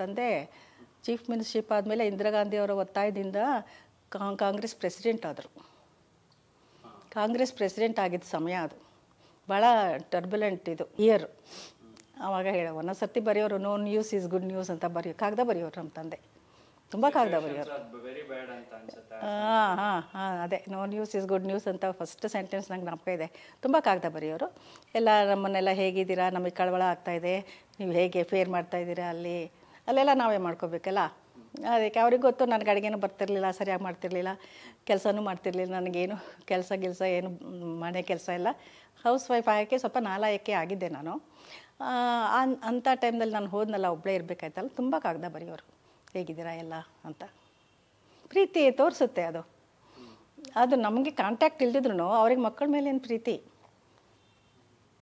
ತಂದೆ chief ministership ಆದಮೇಲೆ ಇಂದಿರಾ ಗಾಂಧಿ ಅವರ ಒತ್ತಾಯದಿಂದ ಕಾಂಗ್ರೆಸ್ ಪ್ರೆಸಿಡೆಂಟ್ ಆದರು. ಕಾಂಗ್ರೆಸ್ ಪ್ರೆಸಿಡೆಂಟ್ ಆಗಿದ್ದ ಸಮಯ ಅದು. ಭಾಳ ಟರ್ಬುಲೆಂಟ್ ಇದು ಇಯರ್ ಆವಾಗ ಹೇಳ ಒಂದೊಂದು ಸರ್ತಿ ಬರೆಯೋರು no news is good news ಅಂತ ಬರೆಯೋ ಕಾಗದ ಬರೆಯೋರು ನಮ್ಮ ತಂದೆ. ತುಂಬ ಕಾಗದ ಬರೆಯೋರು. ಹಾಂ ಹಾಂ ಹಾಂ ಅದೇ no news is good news ಅಂತ ಫಸ್ಟ್ ಸೆಂಟೆನ್ಸ್ ನಂಗೆ ಜ್ಞಾಪಕ ಇದೆ. ತುಂಬ ಕಾಗದ ಬರೆಯೋರು. ಎಲ್ಲ ನಮ್ಮನ್ನೆಲ್ಲ ಹೇಗಿದ್ದೀರಾ? ನಮಗೆ ಕಳವಳ ಆಗ್ತಾ ಇದೆ. ನೀವು ಹೇಗೆ ಫೇರ್ ಮಾಡ್ತಾ ಇದ್ದೀರಾ ಅಲ್ಲಿ? ಅಲ್ಲೆಲ್ಲ ನಾವೇ ಮಾಡ್ಕೋಬೇಕಲ್ಲ? ಅದಕ್ಕೆ ಅವ್ರಿಗೆ ಗೊತ್ತು, ನನಗೆ ಅಡುಗೆನೂ ಬರ್ತಿರ್ಲಿಲ್ಲ, ಸರಿಯಾಗಿ ಮಾಡ್ತಿರ್ಲಿಲ್ಲ, ಕೆಲಸನೂ ಮಾಡ್ತಿರ್ಲಿಲ್ಲ, ನನಗೇನು ಕೆಲಸ ಗಿಲ್ಸ ಏನು ಮನೆ ಕೆಲಸ ಇಲ್ಲ. ಹೌಸ್ ವೈಫ್ ಆಗೋಕ್ಕೆ ಸ್ವಲ್ಪ ನಾಲಾಯಕ್ಕೆ ಆಗಿದ್ದೆ ನಾನು. ಅಂಥ ಟೈಮ್ನಲ್ಲಿ ನಾನು ಹೋದ್ನಲ್ಲ ಒಬ್ಬಳೇ ಇರಬೇಕಾಯ್ತಲ್ಲ, ತುಂಬ ಕಾಗದ ಬರೆಯೋರು. ಹೇಗಿದ್ದೀರಾ ಎಲ್ಲ ಅಂತ. ಪ್ರೀತಿ ತೋರಿಸುತ್ತೆ ಅದು. ಅದು ನಮಗೆ ಕಾಂಟ್ಯಾಕ್ಟ್ ಇಲ್ದಿದ್ರು ಅವ್ರಿಗೆ ಮಕ್ಕಳ ಮೇಲೆ ಏನು ಪ್ರೀತಿ?